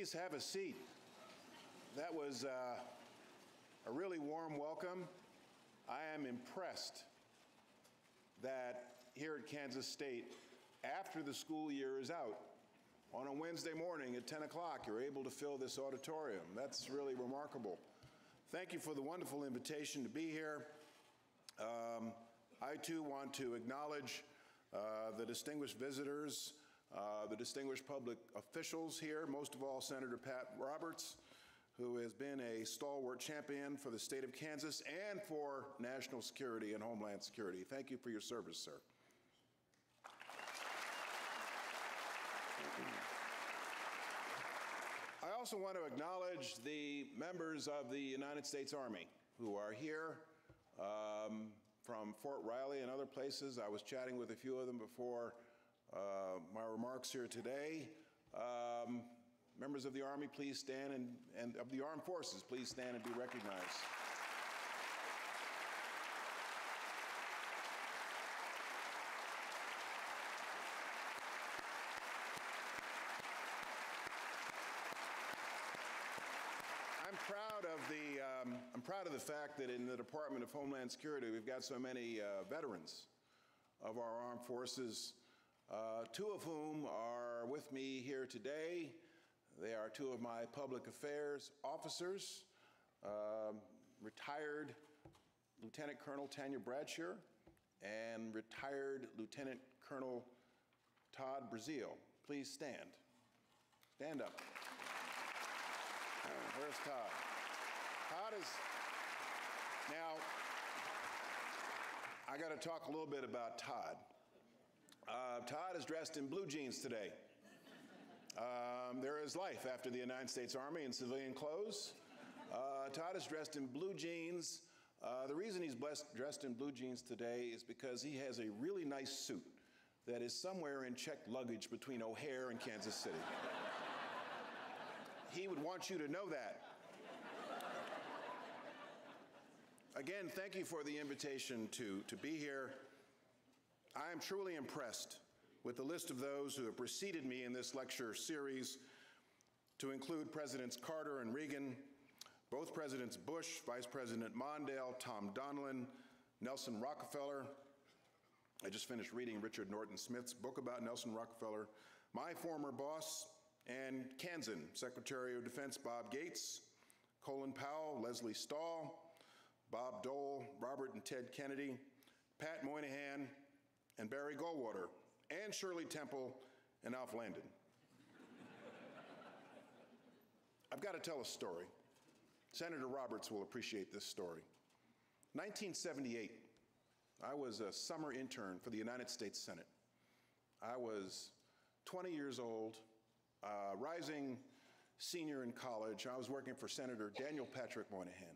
Please have a seat. That was uh, a really warm welcome. I am impressed that here at Kansas State, after the school year is out, on a Wednesday morning at 10 o'clock, you're able to fill this auditorium. That's really remarkable. Thank you for the wonderful invitation to be here. Um, I too want to acknowledge uh, the distinguished visitors, uh, the distinguished public officials here, most of all Senator Pat Roberts, who has been a stalwart champion for the state of Kansas and for national security and homeland security. Thank you for your service, sir. I also want to acknowledge the members of the United States Army who are here um, from Fort Riley and other places. I was chatting with a few of them before uh, my remarks here today. Um, members of the Army, please stand, and, and of the Armed Forces, please stand and be recognized. I'm proud of the um, I'm proud of the fact that in the Department of Homeland Security we've got so many uh, veterans of our armed forces, uh, two of whom are with me here today. They are two of my public affairs officers, um, retired Lieutenant Colonel Tanya Bradshaw and retired Lieutenant Colonel Todd Brazile. Please stand. Stand up. Where's Todd? Todd is now. I got to talk a little bit about Todd. Uh, Todd is dressed in blue jeans today. Um, there is life after the United States Army in civilian clothes. Uh, Todd is dressed in blue jeans. Uh, the reason he's blessed, dressed in blue jeans today is because he has a really nice suit that is somewhere in checked luggage between O'Hare and Kansas City he would want you to know that. Again, thank you for the invitation to, to be here. I am truly impressed with the list of those who have preceded me in this lecture series, to include Presidents Carter and Reagan, both Presidents Bush, Vice President Mondale, Tom Donilon, Nelson Rockefeller. I just finished reading Richard Norton Smith's book about Nelson Rockefeller. My former boss, and Kansan, Secretary of Defense Bob Gates, Colin Powell, Lesley Stahl, Bob Dole, Robert and Ted Kennedy, Pat Moynihan, and Barry Goldwater, and Shirley Temple and Alf Landon. I've got to tell a story. Senator Roberts will appreciate this story. 1978, I was a summer intern for the United States Senate. I was 20 years old, uh, rising senior in college, I was working for Senator Daniel Patrick Moynihan,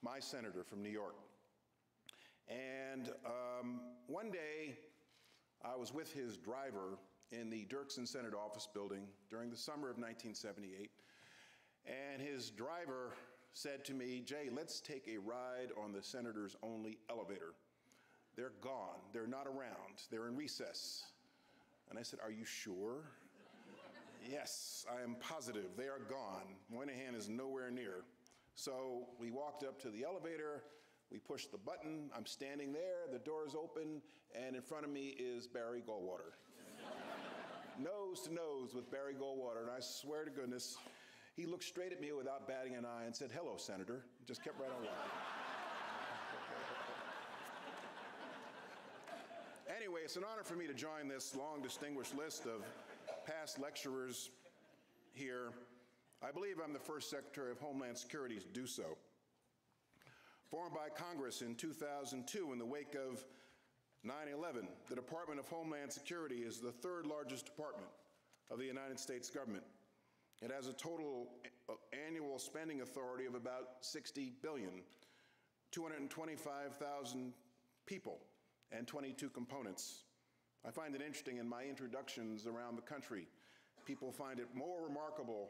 my senator from New York. And um, one day, I was with his driver in the Dirksen Senate office building during the summer of 1978. And his driver said to me, Jeh, let's take a ride on the senator's only elevator. They're gone. They're not around. They're in recess. And I said, Are you sure? Yes, I am positive. They are gone. Moynihan is nowhere near. So we walked up to the elevator. We push the button. I'm standing there. The door is open, and in front of me is Barry Goldwater. nose to nose with Barry Goldwater. And I swear to goodness, he looked straight at me without batting an eye and said, Hello, Senator. Just kept right on walking. anyway, it's an honor for me to join this long, distinguished list of past lecturers here, I believe I'm the first Secretary of Homeland Security to do so. Formed by Congress in 2002 in the wake of 9-11, the Department of Homeland Security is the third largest department of the United States government. It has a total uh, annual spending authority of about 60 billion, 225,000 people, and 22 components. I find it interesting in my introductions around the country. People find it more remarkable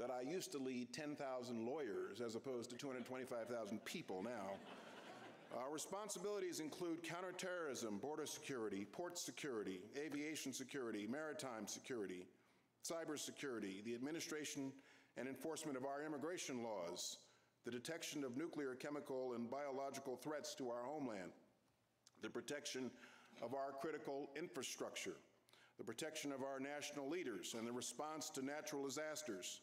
that I used to lead 10,000 lawyers as opposed to 225,000 people now. Our responsibilities include counterterrorism, border security, port security, aviation security, maritime security, cybersecurity, the administration and enforcement of our immigration laws, the detection of nuclear, chemical, and biological threats to our homeland, the protection of our critical infrastructure, the protection of our national leaders, and the response to natural disasters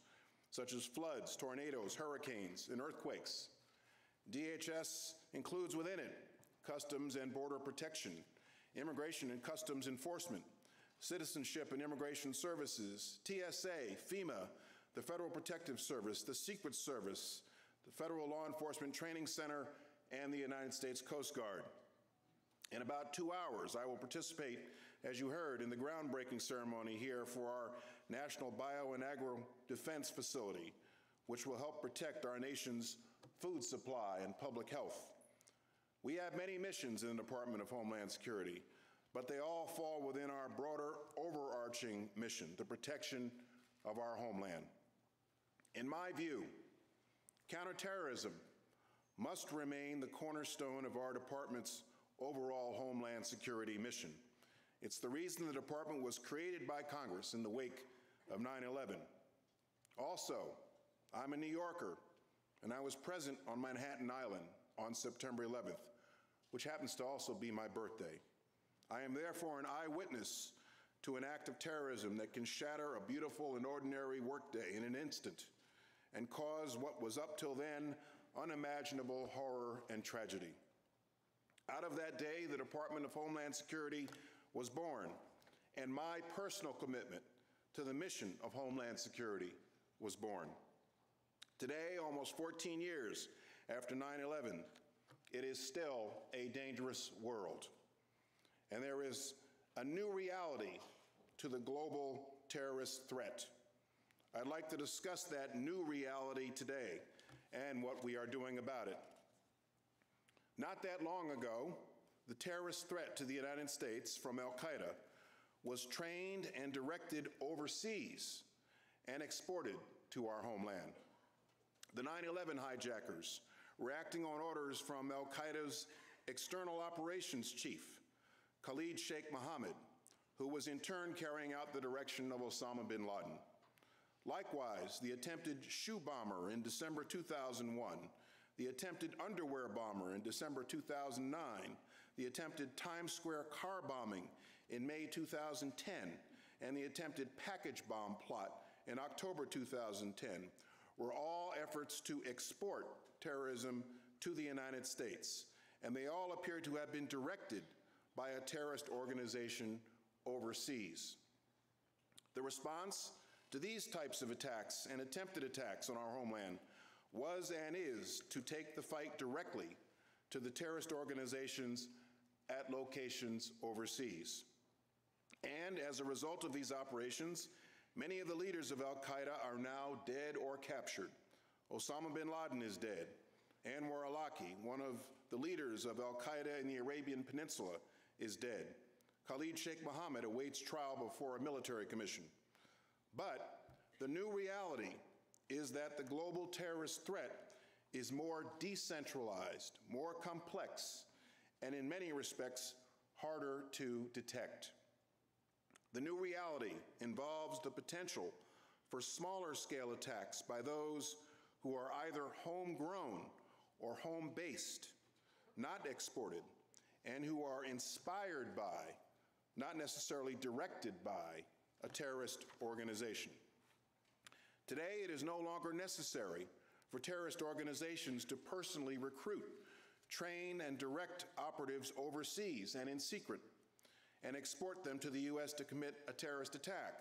such as floods, tornadoes, hurricanes, and earthquakes. DHS includes within it customs and border protection, immigration and customs enforcement, citizenship and immigration services, TSA, FEMA, the Federal Protective Service, the Secret Service, the Federal Law Enforcement Training Center, and the United States Coast Guard. In about two hours, I will participate, as you heard, in the groundbreaking ceremony here for our National Bio and Agro Defense Facility, which will help protect our nation's food supply and public health. We have many missions in the Department of Homeland Security, but they all fall within our broader overarching mission, the protection of our homeland. In my view, counterterrorism must remain the cornerstone of our department's overall homeland security mission. It's the reason the department was created by Congress in the wake of 9 11. Also, I'm a New Yorker, and I was present on Manhattan Island on September 11th, which happens to also be my birthday. I am therefore an eyewitness to an act of terrorism that can shatter a beautiful and ordinary workday in an instant and cause what was up till then unimaginable horror and tragedy. Out of that day, the Department of Homeland Security was born, and my personal commitment to the mission of Homeland Security was born. Today, almost 14 years after 9 11, it is still a dangerous world. And there is a new reality to the global terrorist threat. I'd like to discuss that new reality today and what we are doing about it. Not that long ago, the terrorist threat to the United States from Al Qaeda was trained and directed overseas and exported to our homeland. The 9 11 hijackers were acting on orders from Al Qaeda's external operations chief, Khalid Sheikh Mohammed, who was in turn carrying out the direction of Osama bin Laden. Likewise, the attempted shoe bomber in December 2001, the attempted underwear bomber in December 2009, the attempted Times Square car bombing in May 2010, and the attempted package bomb plot in October 2010 were all efforts to export terrorism to the United States, and they all appear to have been directed by a terrorist organization overseas. The response to these types of attacks and attempted attacks on our homeland was and is to take the fight directly to the terrorist organizations at locations overseas. And as a result of these operations, many of the leaders of Al Qaeda are now dead or captured. Osama bin Laden is dead. Anwar Awlaki, one of the leaders of Al Qaeda in the Arabian Peninsula, is dead. Khalid Sheikh Mohammed awaits trial before a military commission. But the new reality is that the global terrorist threat is more decentralized, more complex, and in many respects, harder to detect. The new reality involves the potential for smaller scale attacks by those who are either homegrown or home based, not exported, and who are inspired by, not necessarily directed by, a terrorist organization. Today, it is no longer necessary for terrorist organizations to personally recruit, train, and direct operatives overseas and in secret and export them to the U.S. to commit a terrorist attack.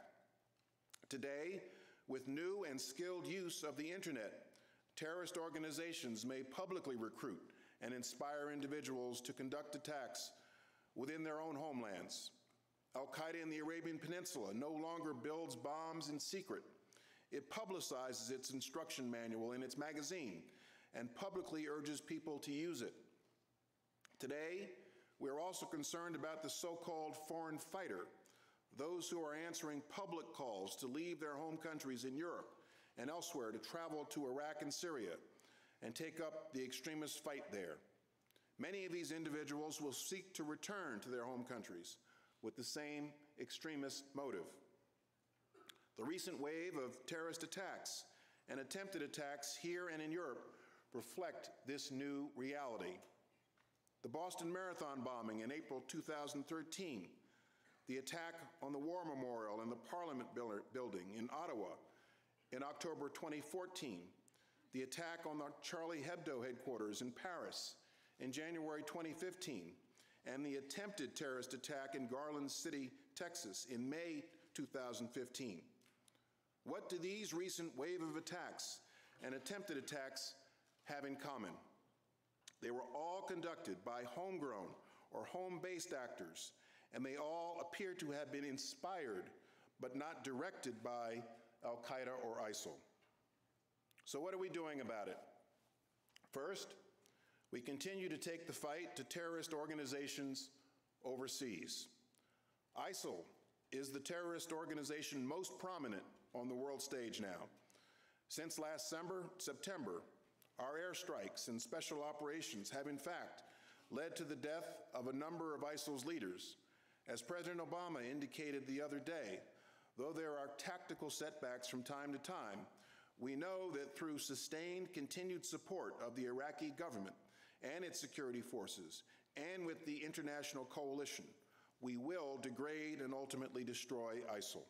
Today, with new and skilled use of the internet, terrorist organizations may publicly recruit and inspire individuals to conduct attacks within their own homelands. Al Qaeda in the Arabian Peninsula no longer builds bombs in secret. It publicizes its instruction manual in its magazine and publicly urges people to use it. Today, we are also concerned about the so called foreign fighter, those who are answering public calls to leave their home countries in Europe and elsewhere to travel to Iraq and Syria and take up the extremist fight there. Many of these individuals will seek to return to their home countries with the same extremist motive. The recent wave of terrorist attacks and attempted attacks here and in Europe reflect this new reality. The Boston Marathon bombing in April 2013, the attack on the War Memorial and the Parliament Building in Ottawa in October 2014, the attack on the Charlie Hebdo headquarters in Paris in January 2015, and the attempted terrorist attack in Garland City, Texas in May 2015. What do these recent wave of attacks and attempted attacks have in common? They were all conducted by homegrown or home based actors, and they all appear to have been inspired but not directed by Al Qaeda or ISIL. So, what are we doing about it? First, we continue to take the fight to terrorist organizations overseas. ISIL is the terrorist organization most prominent on the world stage now. Since last September, September, our airstrikes and special operations have in fact led to the death of a number of ISIL's leaders. As President Obama indicated the other day, though there are tactical setbacks from time to time, we know that through sustained continued support of the Iraqi government and its security forces, and with the international coalition, we will degrade and ultimately destroy ISIL.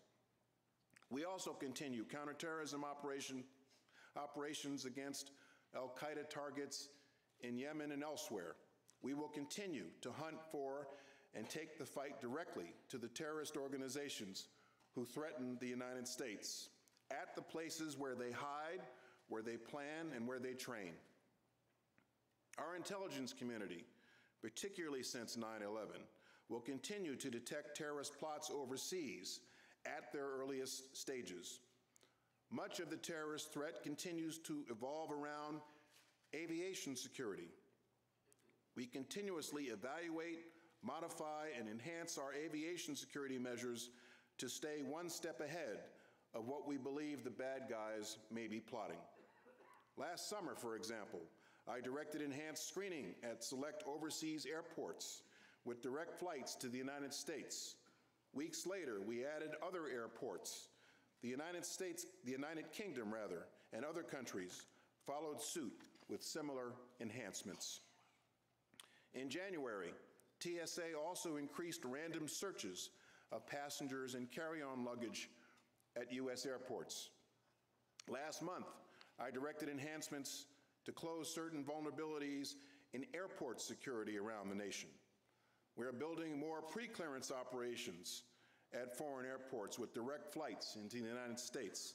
We also continue counterterrorism operation, operations against Al Qaeda targets in Yemen and elsewhere. We will continue to hunt for and take the fight directly to the terrorist organizations who threaten the United States at the places where they hide, where they plan, and where they train. Our intelligence community, particularly since 9 11, will continue to detect terrorist plots overseas at their earliest stages. Much of the terrorist threat continues to evolve around aviation security. We continuously evaluate, modify, and enhance our aviation security measures to stay one step ahead of what we believe the bad guys may be plotting. Last summer, for example, I directed enhanced screening at select overseas airports with direct flights to the United States. Weeks later, we added other airports. The United States, the United Kingdom rather, and other countries followed suit with similar enhancements. In January, TSA also increased random searches of passengers and carry-on luggage at U.S. airports. Last month, I directed enhancements to close certain vulnerabilities in airport security around the nation. We are building more pre-clearance operations at foreign airports with direct flights into the United States.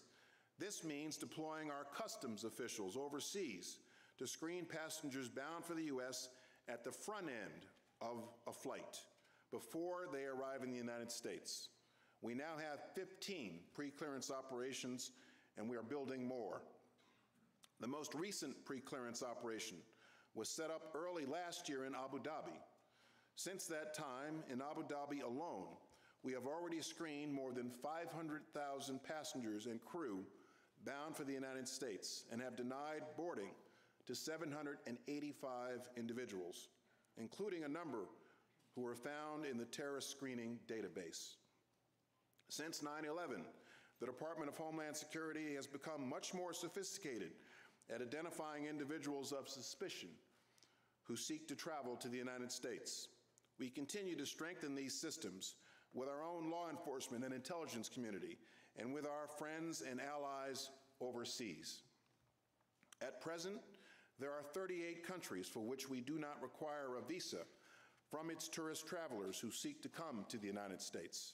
This means deploying our customs officials overseas to screen passengers bound for the U.S. at the front end of a flight before they arrive in the United States. We now have 15 pre-clearance operations and we are building more. The most recent pre-clearance operation was set up early last year in Abu Dhabi. Since that time, in Abu Dhabi alone, we have already screened more than 500,000 passengers and crew bound for the United States and have denied boarding to 785 individuals, including a number who were found in the terrorist screening database. Since 9 11, the Department of Homeland Security has become much more sophisticated at identifying individuals of suspicion who seek to travel to the United States. We continue to strengthen these systems with our own law enforcement and intelligence community and with our friends and allies overseas. At present, there are 38 countries for which we do not require a visa from its tourist travelers who seek to come to the United States.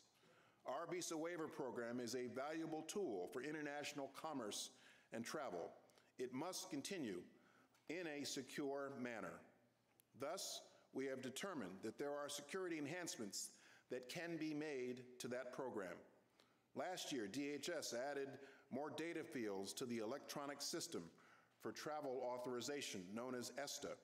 Our visa waiver program is a valuable tool for international commerce and travel it must continue in a secure manner. Thus, we have determined that there are security enhancements that can be made to that program. Last year, DHS added more data fields to the electronic system for travel authorization, known as ESTA,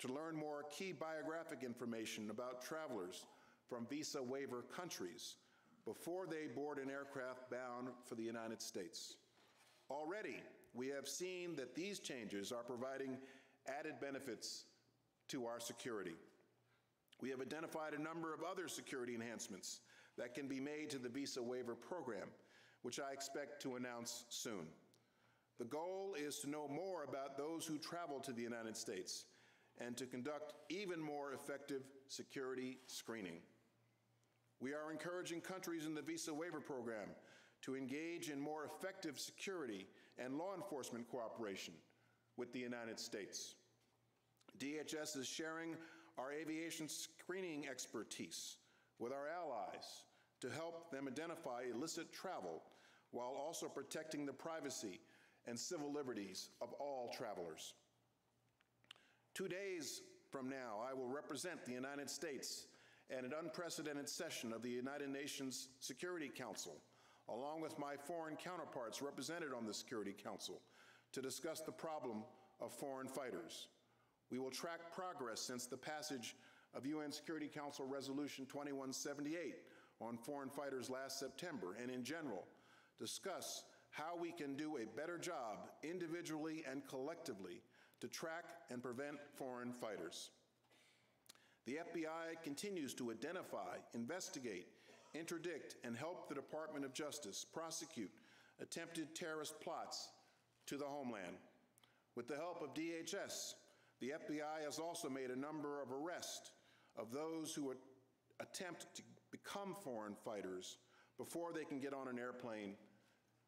to learn more key biographic information about travelers from visa waiver countries before they board an aircraft bound for the United States. Already, we have seen that these changes are providing added benefits to our security. We have identified a number of other security enhancements that can be made to the visa waiver program, which I expect to announce soon. The goal is to know more about those who travel to the United States and to conduct even more effective security screening. We are encouraging countries in the visa waiver program to engage in more effective security and law enforcement cooperation with the United States. DHS is sharing our aviation screening expertise with our allies to help them identify illicit travel while also protecting the privacy and civil liberties of all travelers. Two days from now, I will represent the United States at an unprecedented session of the United Nations Security Council, along with my foreign counterparts represented on the Security Council, to discuss the problem of foreign fighters. We will track progress since the passage of UN Security Council Resolution 2178 on foreign fighters last September, and in general, discuss how we can do a better job individually and collectively to track and prevent foreign fighters. The FBI continues to identify, investigate, interdict, and help the Department of Justice prosecute attempted terrorist plots to the homeland. With the help of DHS, the FBI has also made a number of arrests of those who attempt to become foreign fighters before they can get on an airplane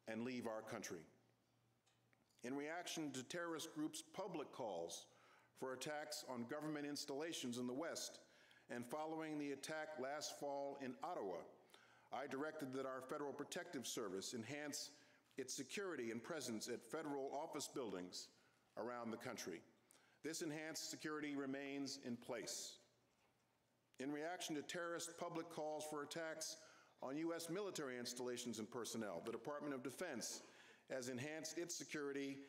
and leave our country. In reaction to terrorist groups' public calls for attacks on government installations in the West, and following the attack last fall in Ottawa, I directed that our Federal Protective Service enhance its security and presence at federal office buildings around the country. This enhanced security remains in place. In reaction to terrorist public calls for attacks on U.S. military installations and personnel, the Department of Defense has enhanced its security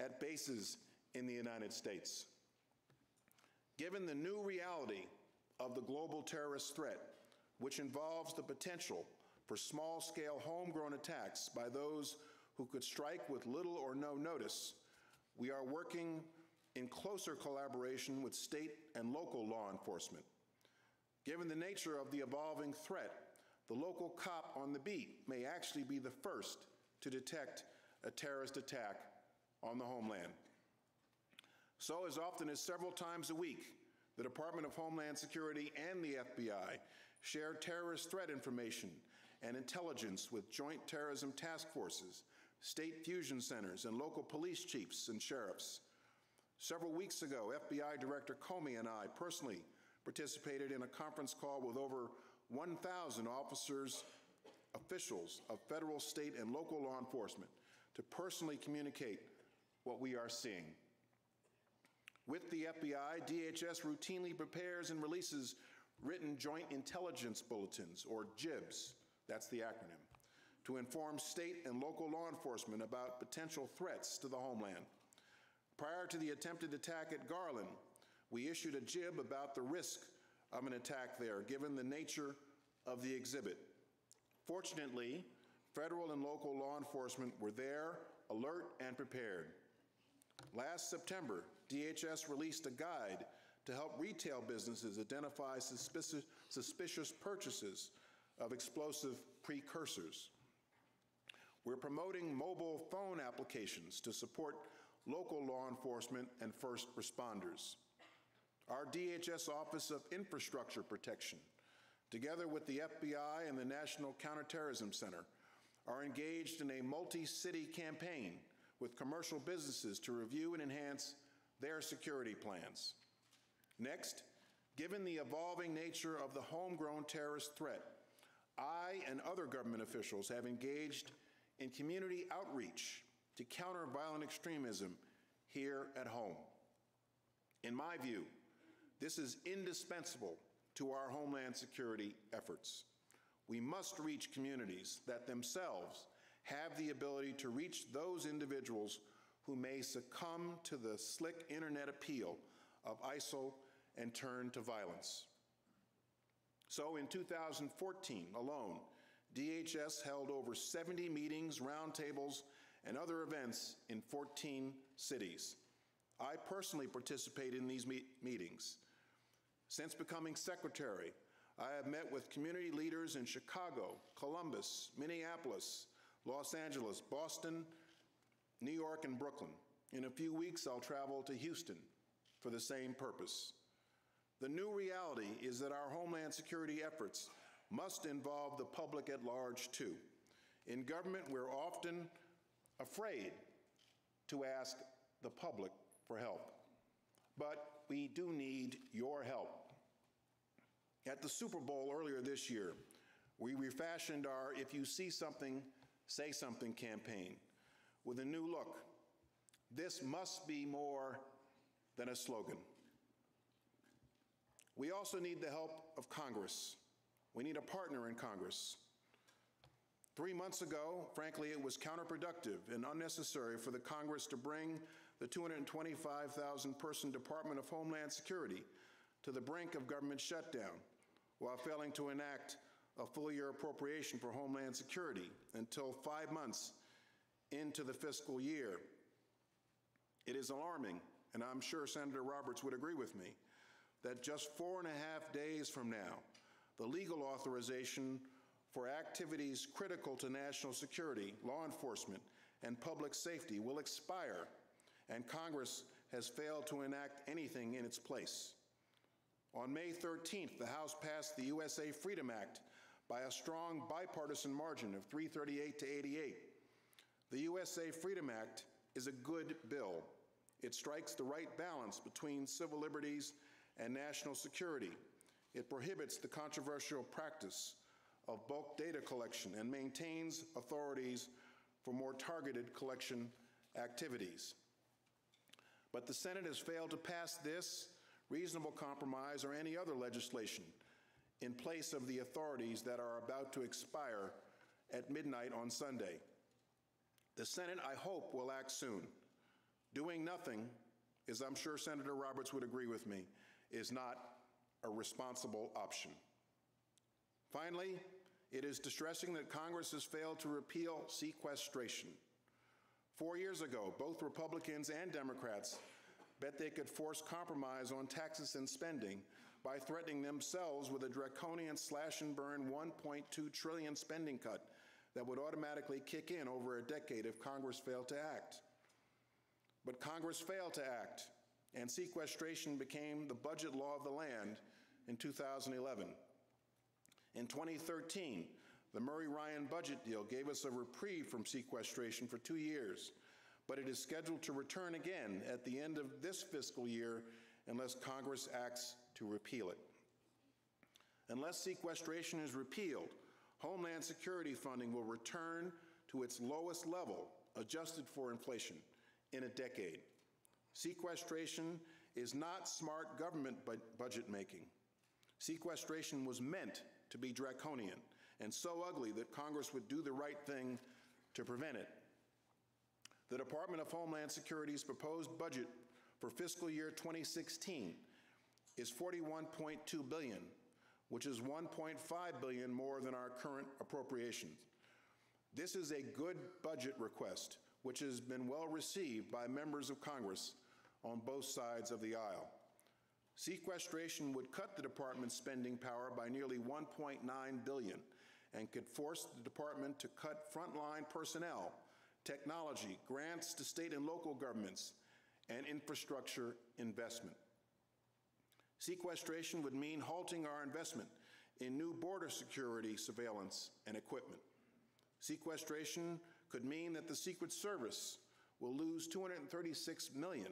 at bases in the United States. Given the new reality of the global terrorist threat, which involves the potential for small scale homegrown attacks by those who could strike with little or no notice, we are working in closer collaboration with state and local law enforcement. Given the nature of the evolving threat, the local cop on the beat may actually be the first to detect a terrorist attack on the homeland. So, as often as several times a week, the Department of Homeland Security and the FBI share terrorist threat information and intelligence with joint terrorism task forces, state fusion centers, and local police chiefs and sheriffs. Several weeks ago, FBI Director Comey and I personally participated in a conference call with over 1,000 officers, officials of federal, state, and local law enforcement to personally communicate what we are seeing. With the FBI, DHS routinely prepares and releases written Joint Intelligence Bulletins, or JIBs, that's the acronym, to inform state and local law enforcement about potential threats to the homeland. Prior to the attempted attack at Garland, we issued a jib about the risk of an attack there, given the nature of the exhibit. Fortunately, federal and local law enforcement were there, alert, and prepared. Last September, DHS released a guide to help retail businesses identify suspicious, suspicious purchases of explosive precursors. We're promoting mobile phone applications to support local law enforcement and first responders. Our DHS Office of Infrastructure Protection, together with the FBI and the National Counterterrorism Center, are engaged in a multi city campaign with commercial businesses to review and enhance their security plans. Next, given the evolving nature of the homegrown terrorist threat, I and other government officials have engaged in community outreach to counter violent extremism here at home. In my view, this is indispensable to our homeland security efforts. We must reach communities that themselves have the ability to reach those individuals who may succumb to the slick internet appeal of ISIL and turn to violence. So in 2014 alone, DHS held over 70 meetings, roundtables, and other events in 14 cities. I personally participated in these meet meetings. Since becoming secretary, I have met with community leaders in Chicago, Columbus, Minneapolis, Los Angeles, Boston, New York, and Brooklyn. In a few weeks, I'll travel to Houston for the same purpose. The new reality is that our Homeland Security efforts must involve the public at large, too. In government, we're often afraid to ask the public for help. But we do need your help. At the Super Bowl earlier this year, we refashioned our If You See Something, Say Something campaign with a new look. This must be more than a slogan. We also need the help of Congress. We need a partner in Congress. Three months ago, frankly, it was counterproductive and unnecessary for the Congress to bring the 225,000 person Department of Homeland Security to the brink of government shutdown while failing to enact a full year appropriation for Homeland Security until five months into the fiscal year. It is alarming, and I'm sure Senator Roberts would agree with me, that just four and a half days from now, the legal authorization for activities critical to national security, law enforcement, and public safety will expire, and Congress has failed to enact anything in its place. On May 13th, the House passed the USA Freedom Act by a strong bipartisan margin of 338 to 88. The USA Freedom Act is a good bill. It strikes the right balance between civil liberties and national security. It prohibits the controversial practice of bulk data collection and maintains authorities for more targeted collection activities. But the Senate has failed to pass this reasonable compromise or any other legislation in place of the authorities that are about to expire at midnight on Sunday. The Senate, I hope, will act soon. Doing nothing, as I'm sure Senator Roberts would agree with me, is not a responsible option. Finally, it is distressing that Congress has failed to repeal sequestration. Four years ago, both Republicans and Democrats bet they could force compromise on taxes and spending by threatening themselves with a draconian slash and burn 1.2 trillion spending cut that would automatically kick in over a decade if Congress failed to act. But Congress failed to act, and sequestration became the budget law of the land in 2011. In 2013, the Murray-Ryan budget deal gave us a reprieve from sequestration for two years, but it is scheduled to return again at the end of this fiscal year unless Congress acts to repeal it. Unless sequestration is repealed, Homeland Security funding will return to its lowest level, adjusted for inflation, in a decade. Sequestration is not smart government budget making. Sequestration was meant to be draconian and so ugly that Congress would do the right thing to prevent it. The Department of Homeland Security's proposed budget for fiscal year 2016 is 41.2 billion, which is 1.5 billion more than our current appropriations. This is a good budget request, which has been well received by members of Congress on both sides of the aisle. Sequestration would cut the department's spending power by nearly 1.9 billion and could force the department to cut frontline personnel, technology, grants to state and local governments, and infrastructure investment. Sequestration would mean halting our investment in new border security surveillance and equipment. Sequestration could mean that the Secret Service will lose 236 million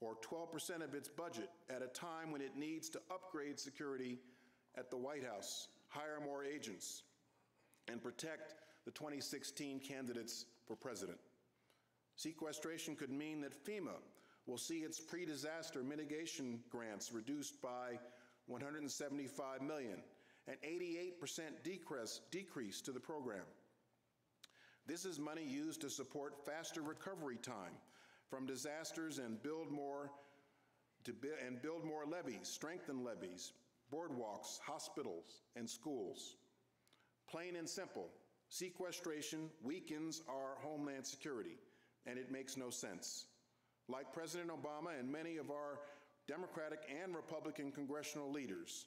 or 12% of its budget at a time when it needs to upgrade security at the White House, hire more agents, and protect the 2016 candidates for president. Sequestration could mean that FEMA will see its pre-disaster mitigation grants reduced by 175 million, an 88% decrease, decrease to the program. This is money used to support faster recovery time from disasters and build more and build more levees, strengthen levees, boardwalks, hospitals, and schools. Plain and simple, sequestration weakens our homeland security, and it makes no sense. Like President Obama and many of our Democratic and Republican congressional leaders,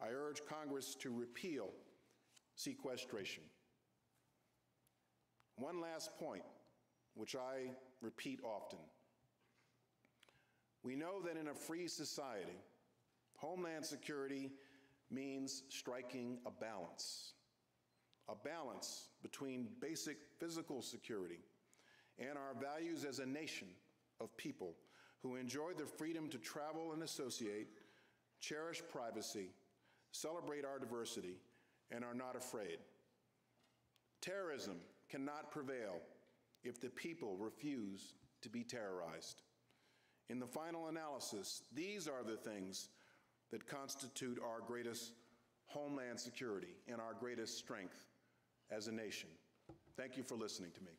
I urge Congress to repeal sequestration. One last point which I repeat often. We know that in a free society, homeland security means striking a balance, a balance between basic physical security and our values as a nation of people who enjoy the freedom to travel and associate, cherish privacy, celebrate our diversity, and are not afraid. Terrorism cannot prevail if the people refuse to be terrorized. In the final analysis, these are the things that constitute our greatest homeland security and our greatest strength as a nation. Thank you for listening to me.